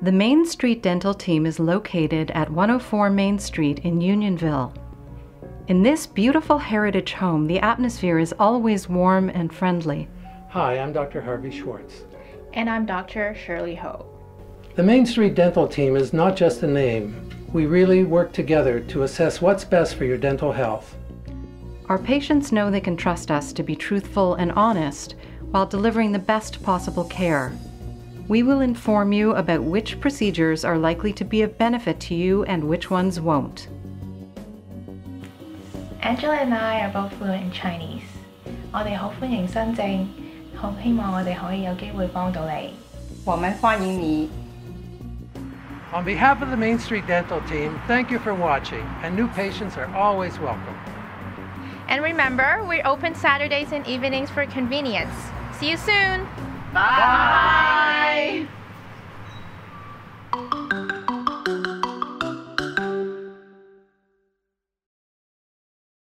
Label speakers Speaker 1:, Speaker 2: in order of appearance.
Speaker 1: The Main Street Dental team is located at 104 Main Street in Unionville. In this beautiful heritage home, the atmosphere is always warm and friendly.
Speaker 2: Hi, I'm Dr. Harvey Schwartz.
Speaker 3: And I'm Dr. Shirley Ho.
Speaker 2: The Main Street Dental team is not just a name. We really work together to assess what's best for your dental health.
Speaker 1: Our patients know they can trust us to be truthful and honest while delivering the best possible care We will inform you about which procedures are likely to be of benefit to you and which ones won't.
Speaker 3: Angela and I are both fluent in Chinese. 我哋好欢迎新症，好希望我哋可以有机会帮到你。
Speaker 4: 我们欢迎你。
Speaker 2: On behalf of the Main Street Dental team, thank you for watching, and new patients are always welcome.
Speaker 3: And remember, we're open Saturdays and evenings for convenience. See you soon.
Speaker 4: Bye.